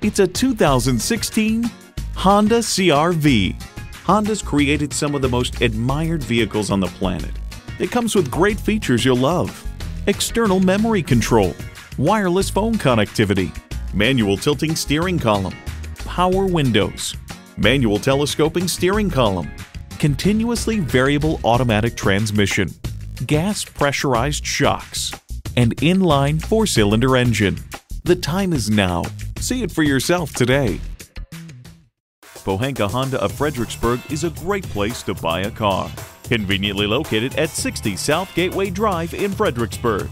It's a 2016 Honda CRV. Honda's created some of the most admired vehicles on the planet. It comes with great features you'll love. External memory control, wireless phone connectivity, manual tilting steering column, power windows, manual telescoping steering column, continuously variable automatic transmission, gas pressurized shocks, and inline four-cylinder engine. The time is now. See it for yourself today. Pohanka Honda of Fredericksburg is a great place to buy a car. Conveniently located at 60 South Gateway Drive in Fredericksburg.